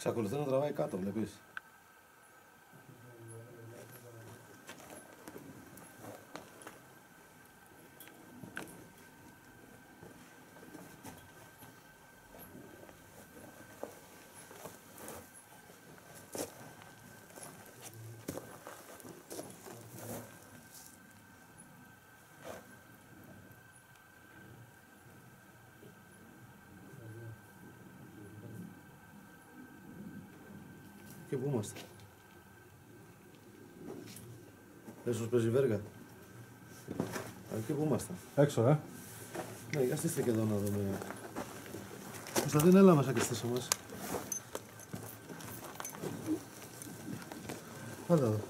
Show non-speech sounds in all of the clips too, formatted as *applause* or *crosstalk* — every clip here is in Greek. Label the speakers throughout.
Speaker 1: Ξακολουθεί να τραβάει κάτω, βλέπεις. Και πού είμαστε. Έσως παίζει βέργα. Α, και πού είμαστε.
Speaker 2: Έξω, ε.
Speaker 1: Ναι, για στήστε και εδώ να δούμε. Κωνσταντίνα, έλα μέσα και στήσε μας. Πάντα εδώ.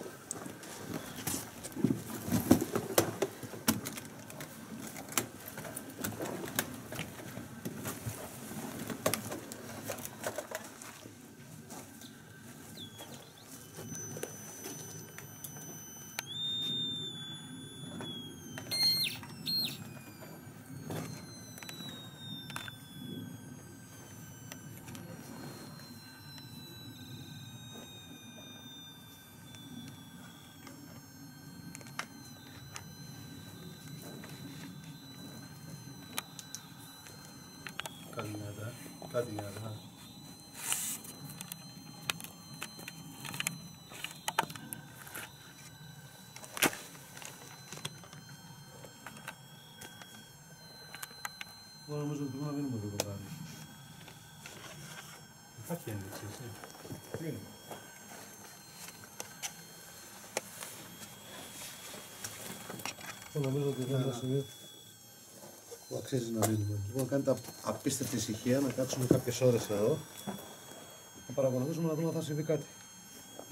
Speaker 2: Κάτι γίνεται, ε. Κάτι γίνεται, ε.
Speaker 1: Εγώ νομίζω ότι πρέπει να μείνουμε εδώ το βράδυ.
Speaker 2: Υπάρχει ένδειξη, εσύ.
Speaker 1: Μείνουμε. Εγώ νομίζω ότι είναι ένα σημείο που αξίζει να μείνουμε. Λοιπόν, κάνετε απίστευτη ησυχία, να κάτσουμε κάποιες ώρες εδώ. Να παρακολουθήσουμε να δούμε αν θα συμβεί κάτι.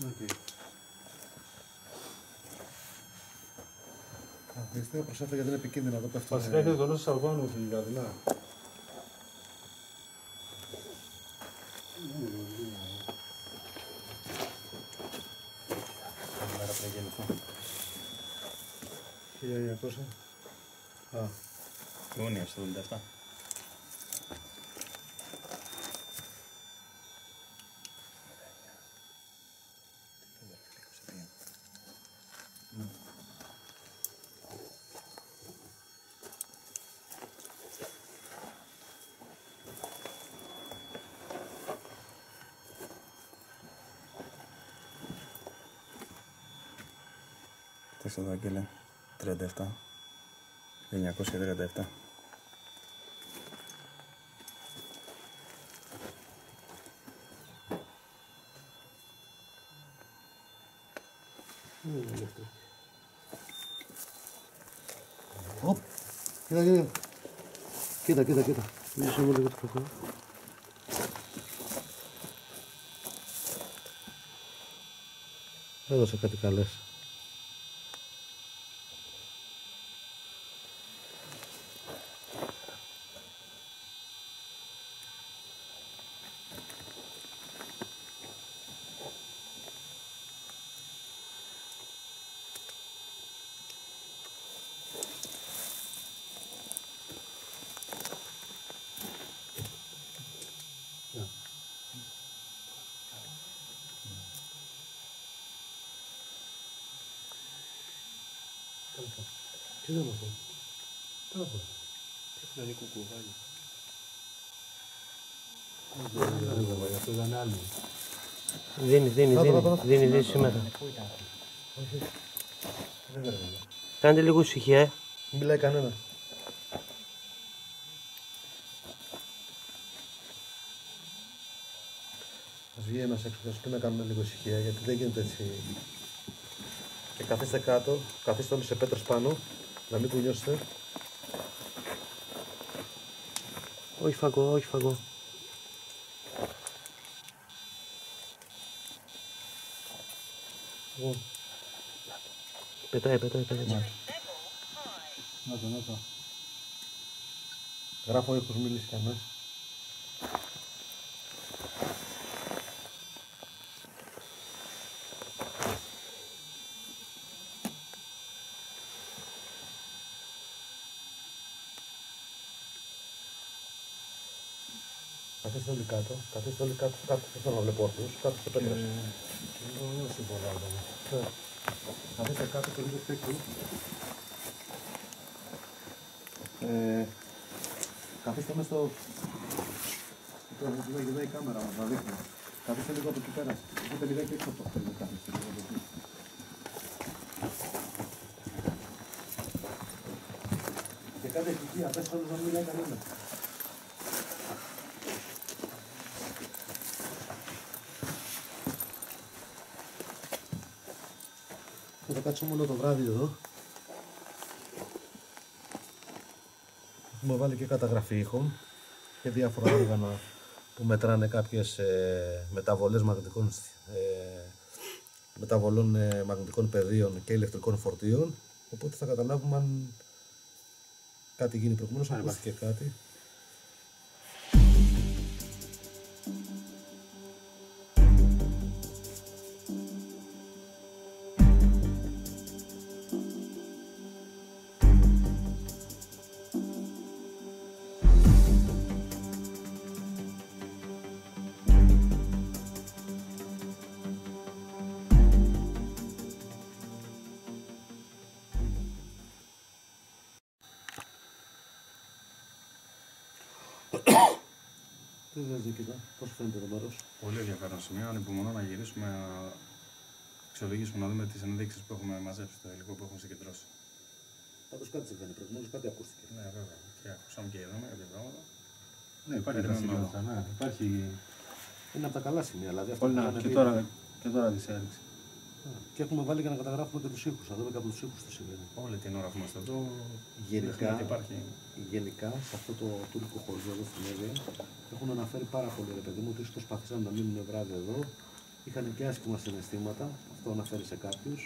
Speaker 2: Okay.
Speaker 1: Καθίστε, προσέξτε γιατί είναι επικίνδυνο εδώ πέφτουν.
Speaker 2: Βασικά έχετε το νους σας αγώνου την Καρδινά.
Speaker 3: Καλημέρα πριν γεννηθώ.
Speaker 1: 1900. Α,
Speaker 3: Ιούνιο στο 77. Τι στο Δάγκελε, 37. 1937.
Speaker 1: Οπ, κοίτα, κοίτα. Κοίτα, κοίτα, κοίτα. Μίσο μου λίγο το κακό. Έδωσε κάτι καλές. Τι είναι αυτό. Τι είναι αυτό.
Speaker 3: Να είναι κουκουβάλι.
Speaker 2: Αυτό ήταν άλλο.
Speaker 4: Δίνει, δίνει,
Speaker 1: Πάτα,
Speaker 4: δίνει,
Speaker 1: πάτα, πάτα.
Speaker 4: δίνει, δίνει σήμερα. Κάντε λίγο ησυχία, ε.
Speaker 1: Μην μιλάει κανένα. Ας βγει ένας έξω και να κάνουμε λίγο ησυχία γιατί δεν γίνεται έτσι. Και καθίστε κάτω, καθίστε όλοι σε πέτρες πάνω, να μην κουνιώσετε.
Speaker 4: Όχι φαγό, όχι φαγό.
Speaker 1: Εγώ,
Speaker 4: Πετάει, πετάει, πετάει.
Speaker 2: Να το, να το.
Speaker 1: Γράφω έχεις μιλήσεις κανένας. Καθίστε όλοι κάτω. Καθίστε όλοι κάτω. Κάτω. Δεν θέλω να βλέπω όρθιους. Κάτω σε πέτρες.
Speaker 2: Δεν σε πολλά άτομα.
Speaker 1: Ναι. Καθίστε κάτω και λίγο σπίτι. Ε, καθίστε μες στο... Τώρα θα δει εδώ η κάμερα μας, θα δείχνει. Καθίστε λίγο από εκεί πέρα. Έχετε λιγάκι έξω από το χέρι, καθίστε λίγο από εκεί. Και κάντε ησυχία, πες όλους να μην μιλάει κανένας. Θα κάτσουμε όλο το βράδυ εδώ. Έχουμε βάλει και καταγραφή ήχων και διάφορα όργανα που μετράνε κάποιες ε, μεταβολές μαγνητικών, ε, μεταβολών ε, μαγνητικών πεδίων και ηλεκτρικών φορτίων. Οπότε θα καταλάβουμε αν κάτι γίνει προηγουμένως, αν ακούστηκε κάτι. Τι δεν Νικήτα, πώς φαίνεται το μέρος.
Speaker 3: Πολύ ενδιαφέρον σημείο. Ανυπομονώ να γυρίσουμε να αξιολογήσουμε, να δούμε τις ενδείξεις που έχουμε μαζέψει στο υλικό που έχουμε συγκεντρώσει.
Speaker 1: Πάντως κάτι συμβαίνει προηγουμένως, κάτι ακούστηκε.
Speaker 3: Ναι, βέβαια. Και ακούσαμε και είδαμε κάποια πράγματα.
Speaker 2: Ναι, υπάρχει
Speaker 3: Περιμένουμε
Speaker 2: δραστηριότητα. Ναι, υπάρχει.
Speaker 1: Είναι από τα καλά σημεία, δηλαδή αυτό
Speaker 2: Όλοι
Speaker 1: που
Speaker 2: να
Speaker 1: είχαμε
Speaker 2: και
Speaker 1: πει-
Speaker 2: τώρα, και τώρα της έριξε.
Speaker 1: Α, Και έχουμε βάλει και να καταγράφουμε και τους ήχους, να δούμε και από τους ήχους τι συμβαίνει.
Speaker 3: Όλη την ώρα που είμαστε εδώ.
Speaker 1: Γενικά,
Speaker 3: δείχνει ότι υπάρχει.
Speaker 1: γενικά σε αυτό το τουρκικό χωριό εδώ στην Εύη έχουν αναφέρει πάρα πολύ ρε παιδί μου ότι όσοι προσπαθήσαν να μείνουν βράδυ εδώ είχαν και άσχημα συναισθήματα, αυτό αναφέρει σε κάποιους.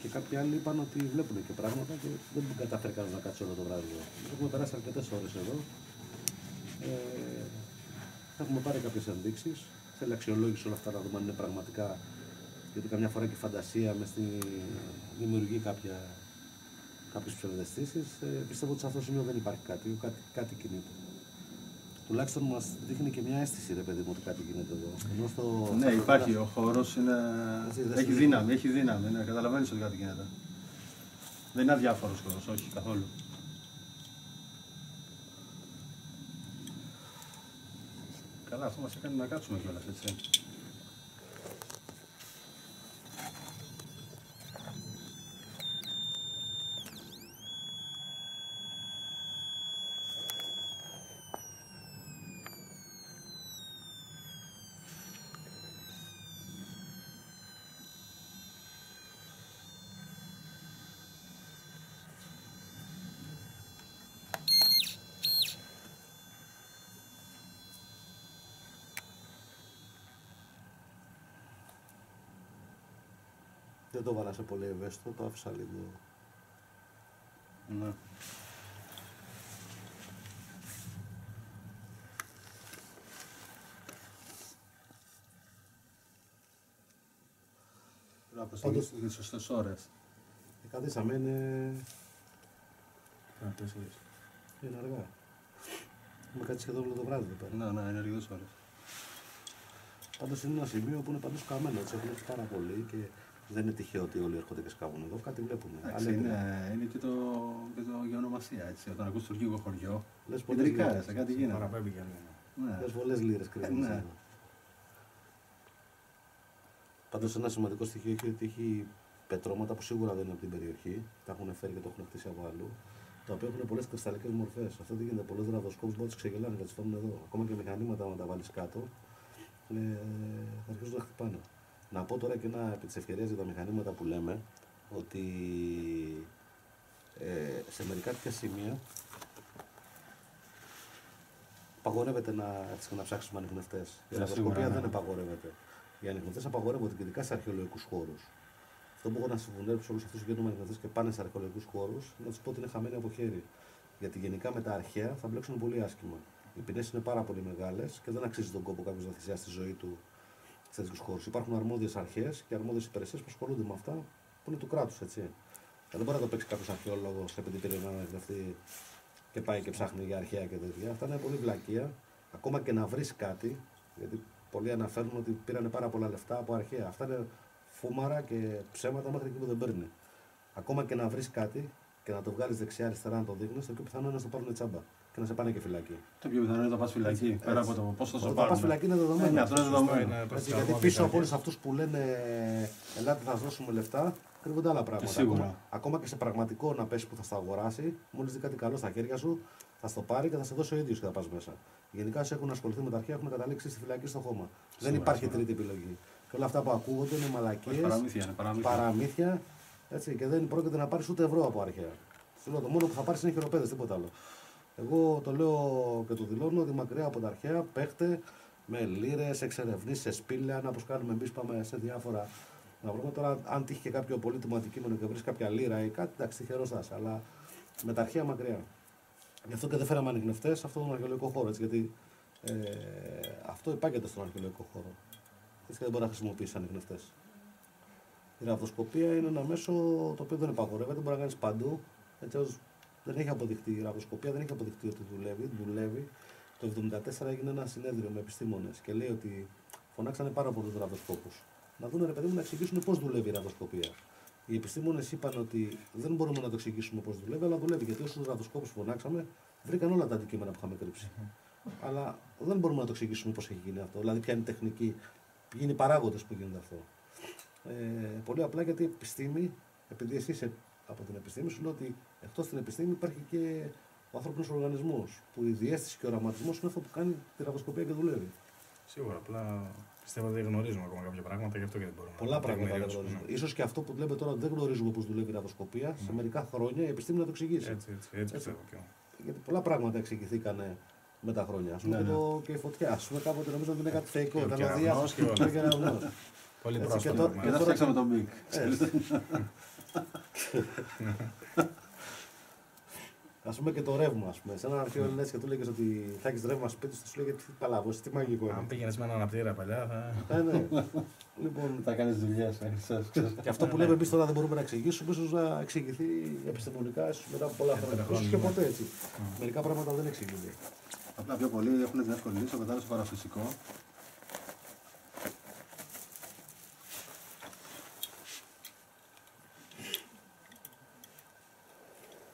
Speaker 1: Και κάποιοι άλλοι είπαν ότι βλέπουν και πράγματα και δεν μπορούν καταφέρει κανένας να κάτσει όλο το βράδυ εδώ. Έχουμε περάσει αρκετές ώρες εδώ. Ε, έχουμε πάρει κάποιες ενδείξεις. Θέλει αξιολόγηση όλα αυτά να δούμε αν είναι πραγματικά. Γιατί καμιά φορά και η φαντασία μες στη... δημιουργεί κάποια κάποιε ψευδεστήσεις. Ε, πιστεύω ότι σε αυτό το σημείο δεν υπάρχει κάτι, κάτι, κάτι κινείται. Τουλάχιστον μας δείχνει και μια αίσθηση, ρε παιδί μου, ότι κάτι γίνεται εδώ. Ενώ στο,
Speaker 2: Ναι,
Speaker 1: στα
Speaker 2: υπάρχει.
Speaker 1: φωτογραφία-
Speaker 2: Ο χώρος είναι.
Speaker 1: Έτσι, δεν
Speaker 2: Έχει
Speaker 1: σου-
Speaker 2: δύναμη, έχει δύναμη. Ναι, καταλαβαίνεις ότι κάτι γίνεται. Δεν είναι αδιάφορος χώρος, όχι καθόλου. Καλά, αυτό μας έκανε να κάτσουμε κιόλας, έτσι.
Speaker 1: Δεν το βάλα σε πολύ ευαίσθητο, το άφησα λίγο.
Speaker 2: Ναι. Πρέπει να προσεγγίσεις τις σωστές ώρες.
Speaker 1: Και καθίσαμε, είναι,
Speaker 3: Να τέσσερις.
Speaker 1: είναι αργά. Έχουμε κάτσει σχεδόν όλο το βράδυ εδώ πέρα.
Speaker 2: Ναι, ναι, είναι αρκετές ώρες.
Speaker 1: Πάντως είναι ένα σημείο που είναι παντού σκαμμένο. Έτσι έχουν έρθει πάρα πολύ και δεν είναι τυχαίο ότι όλοι έρχονται και σκάβουν εδώ. Κάτι βλέπουν.
Speaker 2: Εντάξει, είναι, είναι και, το, και, το, και ονομασία, έτσι. Όταν ακούς τουρκικό χωριό,
Speaker 1: Λες πολλές
Speaker 2: κεντρικά,
Speaker 1: λίρες.
Speaker 2: σε κάτι γίνεται.
Speaker 3: Παραπέμπει κι άλλο.
Speaker 2: Ναι.
Speaker 1: Λες πολλές λίρες κρύβουν.
Speaker 2: ναι.
Speaker 1: Πάντως ένα σημαντικό στοιχείο έχει ότι έχει πετρώματα που σίγουρα δεν είναι από την περιοχή. Τα έχουν φέρει και το έχουν χτίσει από αλλού. Τα οποία έχουν πολλές κρυσταλλικές μορφές. Αυτό δεν γίνεται. Πολλές ραδιοσκόπου μπορεί να του ξεγελάνε και να του φέρουν εδώ. Ακόμα και μηχανήματα, όταν τα βάλεις κάτω, ε, θα αρχίσουν να χτυπάνε. Να πω τώρα και ένα επί τη ευκαιρία για τα μηχανήματα που λέμε ότι ε, σε μερικά τέτοια σημεία απαγορεύεται να, έτσι, να ψάξει με ανιχνευτές. Η
Speaker 2: Ναι,
Speaker 1: ραδιοσκοπία
Speaker 2: σίγουρα,
Speaker 1: δεν
Speaker 2: ναι.
Speaker 1: απαγορεύεται. Οι ανιχνευτές απαγορεύονται και ειδικά σε αρχαιολογικούς χώρους. Αυτό που έχω να συμβουλέψω όλους αυτούς που γίνονται ανιχνευτέ και πάνε σε αρχαιολογικούς χώρους είναι να τους πω ότι είναι χαμένοι από χέρι. Γιατί γενικά με τα αρχαία θα μπλέξουν πολύ άσχημα. Οι ποινές είναι πάρα πολύ μεγάλες και δεν αξίζει τον κόπο κάποιος να θυσιάσει τη ζωή του σε τέτοιου χώρους. Υπάρχουν αρμόδιες αρχές και αρμόδιες υπηρεσίες που ασχολούνται με αυτά που είναι του κράτους, έτσι. Ε, Δεν μπορεί να το παίξει κάποιος αρχαιόλογος επειδή πήρε ένα ανιχνευτή και πάει και ψάχνει για αρχαία και τέτοια. Αυτά είναι πολύ βλακεία. ακόμα και να βρεις κάτι, γιατί πολλοί αναφέρουν ότι πήραν πάρα πολλά λεφτά από αρχαία. Αυτά είναι φούμαρα και ψέματα μέχρι εκεί που δεν παίρνει. Ακόμα και να βρεις κάτι και να το βγάλεις δεξιά-αριστερά να το δείχνεις, το πιο πιθανό είναι να στο πάρουν τσάμπα και να σε πάνε και φυλακή.
Speaker 2: Το πιο πιθανό είναι να το πας φυλακή.
Speaker 1: Έτσι.
Speaker 2: Πέρα από το πώς θα
Speaker 1: Όταν
Speaker 2: σου
Speaker 1: θα πας
Speaker 2: πάρουν.
Speaker 1: φυλακή είναι
Speaker 2: Ε,
Speaker 1: δεδομένο.
Speaker 2: ναι, αυτό είναι δεδομένο.
Speaker 3: είναι προς
Speaker 1: Έτσι,
Speaker 3: τις
Speaker 1: γιατί
Speaker 3: αρμόδιες
Speaker 1: πίσω από όλους
Speaker 3: αρχές.
Speaker 1: αυτούς που λένε Ελάτε, θα σα δώσουμε λεφτά, κρύβονται άλλα πράγματα.
Speaker 2: σίγουρα.
Speaker 1: Ακόμα, ακόμα και σε πραγματικό να πέσει που θα στα αγοράσει, μόλις δει κάτι καλό στα χέρια σου, θα στο πάρει και θα σε δώσει ο ίδιος και θα πας μέσα. Γενικά, όσοι έχουν ασχοληθεί με τα αρχαία έχουν καταλήξει στη φυλακή στο χώμα. Δεν
Speaker 2: Σίγουρα,
Speaker 1: υπάρχει
Speaker 2: σίγουρα.
Speaker 1: τρίτη επιλογή. Και όλα αυτά που ακούγονται είναι
Speaker 2: Όχι,
Speaker 1: μαλακίες,
Speaker 2: Παραμύθια είναι. Παραμύθια.
Speaker 1: παραμύθια έτσι, και δεν πρόκειται να πάρεις ούτε ευρώ από αρχαία. Σου λέω, το μόνο που θα πάρεις είναι χειροπέδες, τίποτα άλλο. Εγώ το λέω και το δηλώνω ότι μακριά από τα αρχαία παίχτε με λίρες, εξερευνήσεις σε σπήλαια, όπως κάνουμε εμείς, πάμε σε διάφορα. Να βρούμε τώρα, αν τύχει και κάποιο πολύτιμο αντικείμενο και βρεις κάποια λίρα ή κάτι, εντάξει, τυχερό θα είσαι, αλλά με τα αρχαία μακριά. Γι' αυτό και δεν φέραμε ανοιχνευτέ σε αυτόν τον αρχαιολογικό χώρο. Έτσι, γιατί ε, αυτό υπάγεται στον αρχαιολογικό χώρο. Έτσι και δεν μπορεί να χρησιμοποιήσει ανοιχνευτέ. Η ραβδοσκοπία είναι ένα μέσο το οποίο δεν επαγορεύεται, μπορεί να κάνεις παντού. Έτσι, ως δεν έχει αποδειχτεί η ραβδοσκοπία, δεν έχει αποδειχτεί ότι δουλεύει. δουλεύει. Το 1974 έγινε ένα συνέδριο με επιστήμονες και λέει ότι φωνάξανε πάρα πολλούς ραβδοσκόπου. Να δουν ρε παιδί μου να εξηγήσουν πώς δουλεύει η ραβδοσκοπία. Οι επιστήμονες είπαν ότι δεν μπορούμε να το εξηγήσουμε πώς δουλεύει, αλλά δουλεύει γιατί όσους ραβδοσκόπου φωνάξαμε βρήκαν όλα τα αντικείμενα που είχαμε κρύψει. Αλλά δεν μπορούμε να το εξηγήσουμε πώς έχει γίνει αυτό. Δηλαδή, ποια είναι η τεχνική, ποιοι είναι οι παράγοντες που γίνεται αυτό. Ε, πολύ απλά γιατί η επιστήμη, επειδή εσύ είσαι από την επιστήμη, σου λέω ότι εκτός την επιστήμη υπάρχει και ο ανθρώπινο οργανισμός. Που η διέστηση και ο οραματισμός είναι αυτό που κάνει τη ραβδοσκοπία και δουλεύει.
Speaker 3: Σίγουρα, απλά πιστεύω ότι δεν γνωρίζουμε ακόμα κάποια πράγματα, γι' αυτό και δεν μπορούμε.
Speaker 1: Πολλά
Speaker 3: να
Speaker 1: πράγματα δεν
Speaker 3: τεκμηριώσουμε,
Speaker 1: γνωρίζουμε. σω και αυτό που λέμε τώρα ότι δεν γνωρίζουμε πώς δουλεύει η ραβδοσκοπία, σε μερικά χρόνια η επιστήμη να το εξηγήσει.
Speaker 3: Ναι. Έτσι, έτσι, έτσι πιστεύω και εγώ.
Speaker 1: Γιατί πολλά πράγματα εξηγηθήκαν με τα χρόνια. Α πούμε
Speaker 2: Ναι,
Speaker 1: και,
Speaker 2: ναι.
Speaker 1: το, και η φωτιά. Α πούμε κάποτε νομίζω ότι είναι κάτι φεϊκό.
Speaker 3: Και ο
Speaker 1: Ήταν ο
Speaker 3: κεραυνός και όλα.
Speaker 1: διάθεσο και ο κεραυνός.
Speaker 3: Πολύ
Speaker 1: Έτσι,
Speaker 3: πρόσφατα.
Speaker 1: και το-
Speaker 3: μάλιστα.
Speaker 2: Και δεν φτιάξαμε τον Μπικ.
Speaker 1: Α πούμε και το ρεύμα, ας πούμε. Σε έναν αρχαίο λε και του λέγες ότι θα έχεις ρεύμα σπίτι σου, σου λέγε τι καλά, εγώ, τι μαγικό
Speaker 3: Αν
Speaker 1: είναι.
Speaker 3: πήγαινες με έναν αναπτήρα παλιά, θα.
Speaker 1: Ε, ναι. λοιπόν,
Speaker 2: Θα κάνεις δουλειές.
Speaker 1: και αυτό που λέμε εμείς τώρα δεν μπορούμε να εξηγήσουμε, ίσως να εξηγηθεί επιστημονικά ίσως μετά από πολλά
Speaker 3: Ε,
Speaker 1: χρόνια.
Speaker 3: χρόνια,
Speaker 1: σω και
Speaker 3: ναι.
Speaker 1: ποτέ έτσι. Μερικά πράγματα δεν εξηγούνται.
Speaker 2: Απλά πιο πολλοί έχουν την εύκολη λύση, ο κατάλληλο παραφυσικό.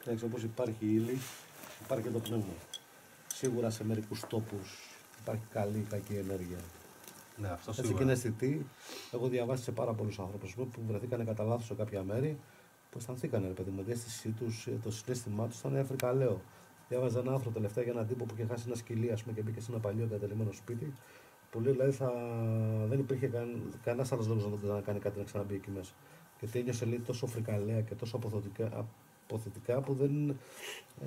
Speaker 1: Εντάξει, όπως υπάρχει η ύλη, υπάρχει και το πνεύμα. Σίγουρα σε μερικούς τόπους υπάρχει καλή ή κακή ενέργεια.
Speaker 2: Ναι, αυτό
Speaker 1: Έτσι και
Speaker 2: σίγουρα.
Speaker 1: είναι αισθητή. Έχω διαβάσει σε πάρα πολλούς άνθρωπους που βρεθήκαν κατά λάθο σε κάποια μέρη που αισθανθήκαν, ρε παιδί μου, η αίσθησή τους, το συνέστημά τους ήταν φρικαλαίο. Διάβαζα ένα άνθρωπο τελευταία για έναν τύπο που είχε χάσει ένα σκυλί, ας πούμε, και μπήκε σε ένα παλιό εγκατελειμμένο σπίτι. Που λέει, δηλαδή, θα... δεν υπήρχε καν... κανένας άλλος λόγος να τον ξανακάνει κάτι να ξαναμπεί εκεί μέσα. Γιατί ένιωσε λέει, τόσο φρικαλέα και τόσο αποθετικά, αποθετικά που δεν,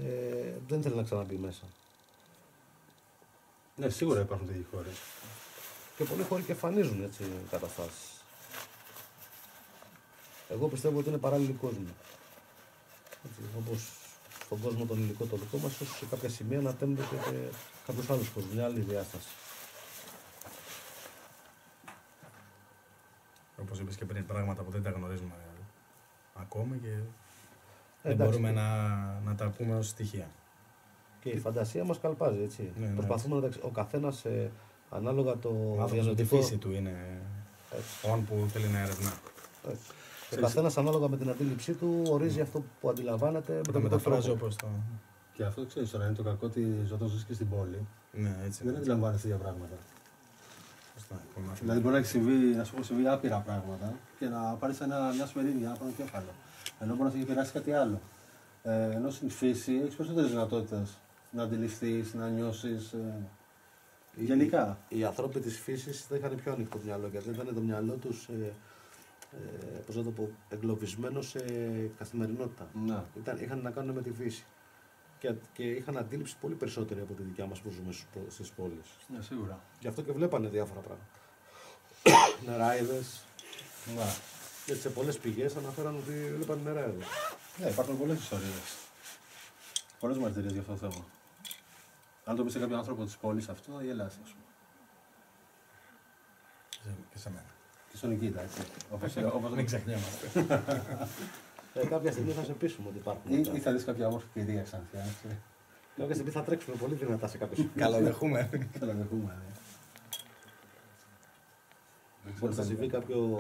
Speaker 1: ε, δεν ήθελε να ξαναμπεί μέσα.
Speaker 2: Ναι, σίγουρα υπάρχουν τέτοιοι χώρες.
Speaker 1: Και πολλοί χώροι και εμφανίζουν έτσι καταστάσεις. Εγώ πιστεύω ότι είναι παράλληλοι κόσμοι. Όπως στον κόσμο τον υλικό το δικό μας, ίσως σε κάποια σημεία να τέμεται και κάποιο άλλο κόσμο, μια άλλη διάσταση.
Speaker 3: Όπως είπες και πριν, πράγματα που δεν τα γνωρίζουμε ακόμα και δεν
Speaker 1: Εντάξει.
Speaker 3: μπορούμε να, να τα πούμε ως στοιχεία.
Speaker 1: Και η φαντασία μας καλπάζει, έτσι.
Speaker 3: Ναι, ναι,
Speaker 1: Προσπαθούμε να τα ξε- Ο καθένας ανάλογα το
Speaker 3: Ο άνθρωπος τη
Speaker 1: διανοητικό.
Speaker 3: φύση του είναι
Speaker 1: Έτσι,
Speaker 3: όν που θέλει να ερευνά.
Speaker 1: έτσι. Ο καθένας ανάλογα με την αντίληψή του ορίζει αυτό που αντιλαμβάνεται με
Speaker 3: Και
Speaker 1: τον
Speaker 3: τα
Speaker 1: δικό
Speaker 3: μεταφράζει
Speaker 1: τρόπο.
Speaker 3: όπως το.
Speaker 2: Και αυτό ξέρεις τώρα είναι το κακό τη όταν ζεις και στην πόλη.
Speaker 3: Ναι, έτσι.
Speaker 2: Δεν αντιλαμβάνεσαι τέτοια πράγματα.
Speaker 3: Σωστά, πολύ μάθημα.
Speaker 2: Δηλαδή μπορεί να έχει συμβεί, να σου πω, συμβεί άπειρα πράγματα και να πάρεις μια σφαιρίνια, ένα πονοκέφαλο. Ενώ μπορεί να σε έχει περάσει κάτι άλλο. Ε, ενώ στην φύση έχεις περισσότερες δυνατότητες να αντιληφθείς, να νιώσεις. Ε, γενικά.
Speaker 1: Οι άνθρωποι της φύσης θα είχαν πιο ανοιχτό μυαλό γιατί ήταν το μυαλό τους ε, ε, πώς να το πω, εγκλωβισμένο σε καθημερινότητα.
Speaker 2: Ναι.
Speaker 1: Ήταν, είχαν να κάνουν με τη φύση. Και, και είχαν αντίληψη πολύ περισσότερη από τη δικιά μας που ζούμε στις πόλεις.
Speaker 2: ναι, σίγουρα.
Speaker 1: Γι' αυτό και βλέπανε διάφορα πράγματα. *coughs* Νεράιδες.
Speaker 2: Ναι.
Speaker 1: Γιατί σε πολλές πηγές αναφέραν ότι βλέπανε νεράιδες.
Speaker 2: Ναι, υπάρχουν πολλές ιστορίες. Πολλές μαρτυρίες για αυτό το θέμα. Αν το πεις σε κάποιον άνθρωπο της πόλης αυτό, θα γελάσει, ας πούμε.
Speaker 3: Και σε μένα.
Speaker 2: Και στον Νικήτα, έτσι. Όπως, *laughs* όπως,
Speaker 3: Μην ξεχνιόμαστε. *laughs*
Speaker 1: Ε, κάποια στιγμή θα σε πείσουμε ότι υπάρχουν.
Speaker 2: ή,
Speaker 1: αυτά.
Speaker 2: ή θα δεις κάποια όμορφη κυρία ξανθιά. έτσι.
Speaker 1: Κάποια στιγμή θα τρέξουμε πολύ δυνατά σε κάποιο σημείο. *laughs*
Speaker 3: Καλοδεχούμε.
Speaker 2: Καλοδεχούμε. ναι.
Speaker 1: Όταν θα συμβεί κάποιο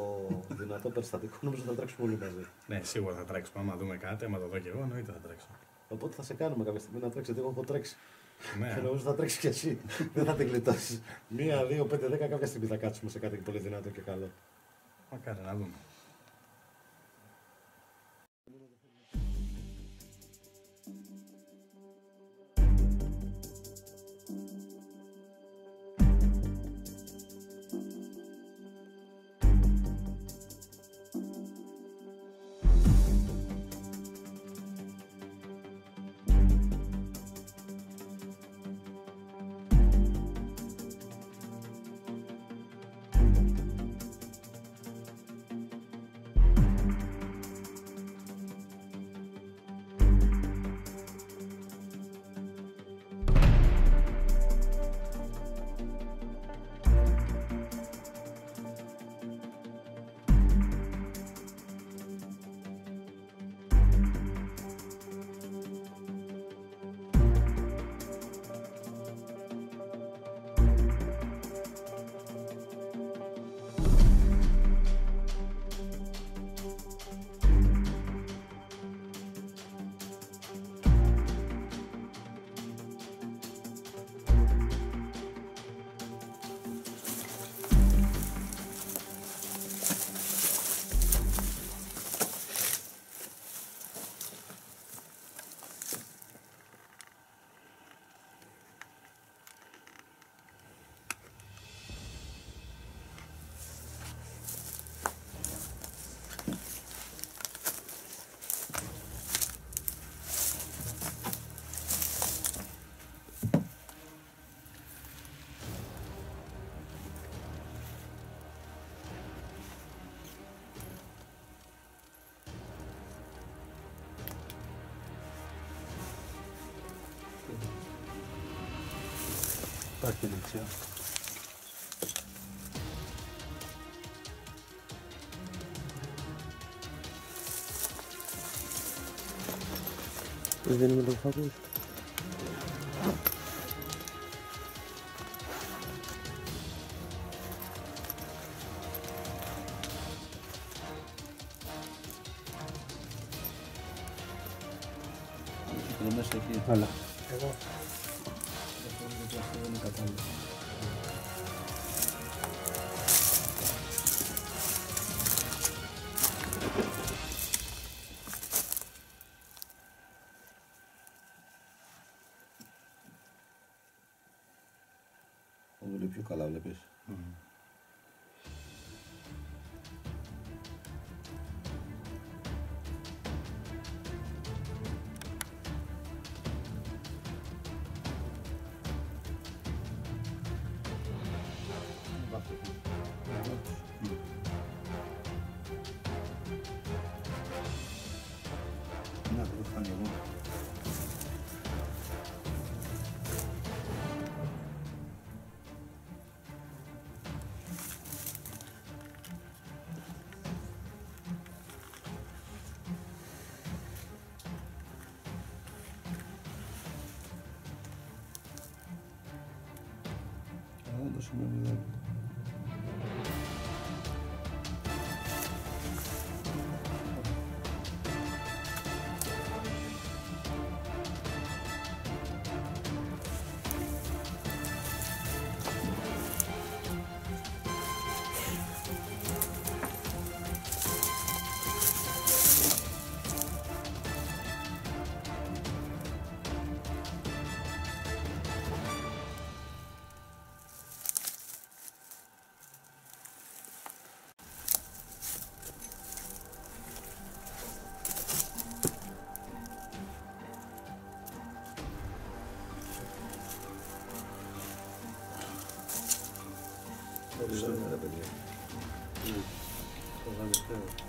Speaker 1: δυνατό περιστατικό, νομίζω θα τρέξουμε όλοι μαζί.
Speaker 3: Ναι, σίγουρα θα τρέξουμε. Άμα δούμε κάτι, άμα το δω και εγώ, εννοείται θα τρέξω.
Speaker 1: Οπότε θα σε κάνουμε κάποια στιγμή να τρέξετε. Εγώ έχω τρέξει.
Speaker 3: Ναι,
Speaker 1: Και νομίζω θα τρέξει κι εσύ. Δεν θα την γλιτώσεις. Μία, δύο, πέντε, δέκα κάποια στιγμή θα κάτσουμε σε κάτι πολύ δυνατό και καλό.
Speaker 3: μακάρι να δούμε.
Speaker 2: Υπάρχει και δεξιά.
Speaker 4: Δεν δίνουμε τον φάκο.
Speaker 2: Είναι μέσα εκεί.
Speaker 4: Αλλά.
Speaker 2: Αυτό δεν είναι Να το κάνω εγώ.
Speaker 1: Όντως είναι μηδέν. Περισσότερο, ρε παιδιά.
Speaker 2: Το γαλιστέο.
Speaker 1: Πρώτη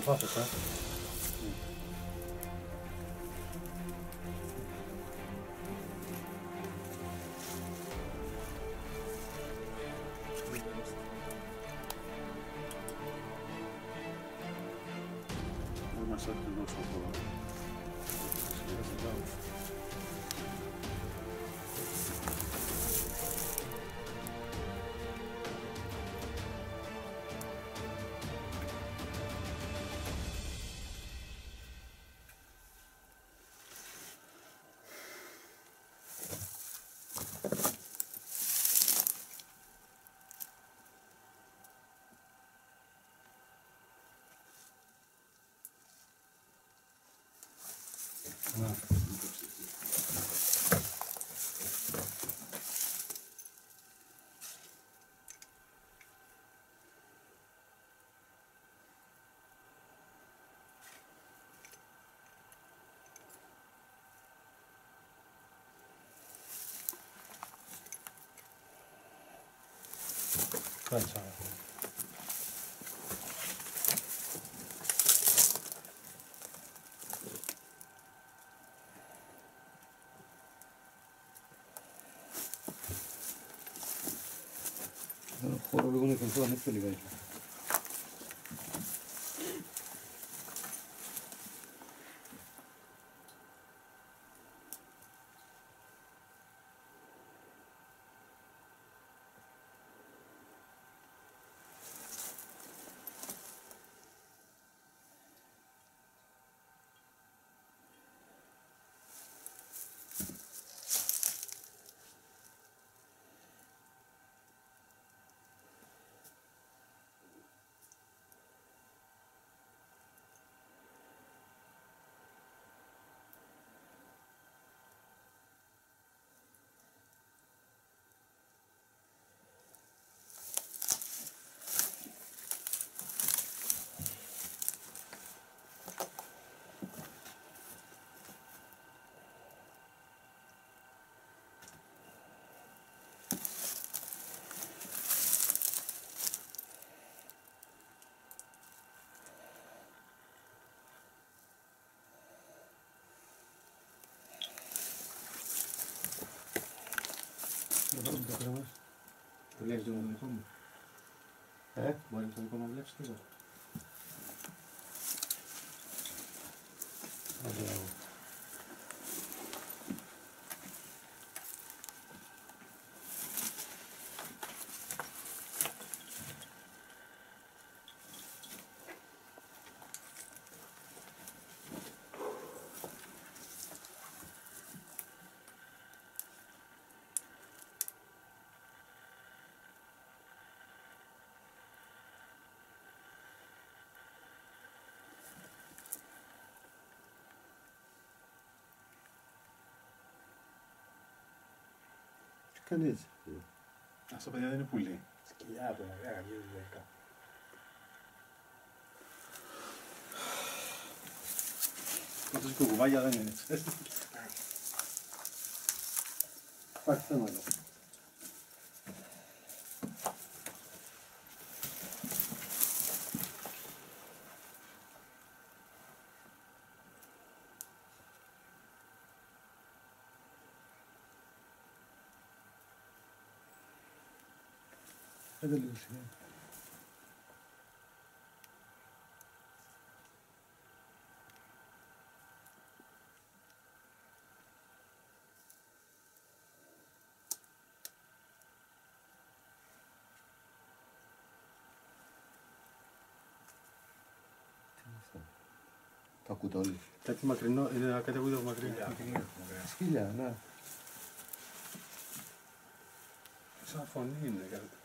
Speaker 2: 发这个。
Speaker 4: Κάτσα.
Speaker 1: Δεν έχω χώρο λίγο να κινηθώ, ανοίξτε λιγάκι.
Speaker 2: Βλέπεις το δικό μου.
Speaker 1: Ε,
Speaker 2: Μπορείς το δικό μου να βλέπεις λίγο.
Speaker 1: τι κάνει έτσι.
Speaker 2: Αυτά παιδιά δεν είναι πουλί.
Speaker 3: Σκυλιά από μεγάλα, δύο λεπτά.
Speaker 2: Αυτός και κουβάγια δεν είναι.
Speaker 4: Υπάρχει θέμα εδώ.
Speaker 1: Πέντε λίγο σιγά. Τι είναι αυτό. Το ακούτε όλοι.
Speaker 2: Κάτι μακρινό, είναι κάτι ακούγεται από μακριά.
Speaker 1: Σκύλια, ναι.
Speaker 2: Σαν φωνή είναι κάτι.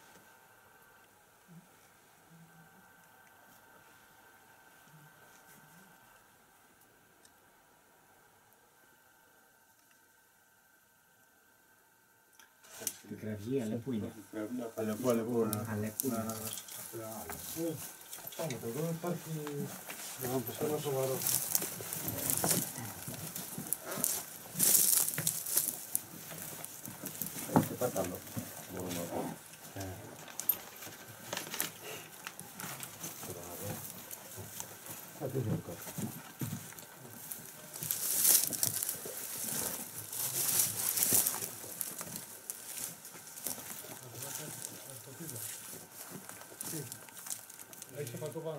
Speaker 4: Thank you.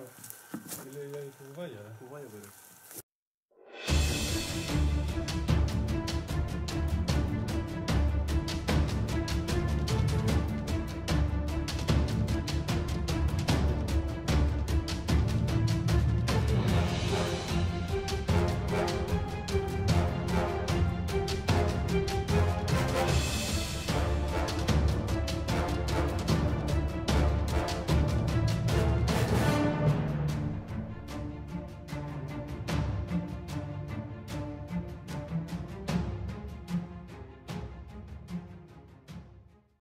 Speaker 2: Πάνω. Τι λέει η κουβάγια, ρε.
Speaker 1: Κουβάγια πήρε.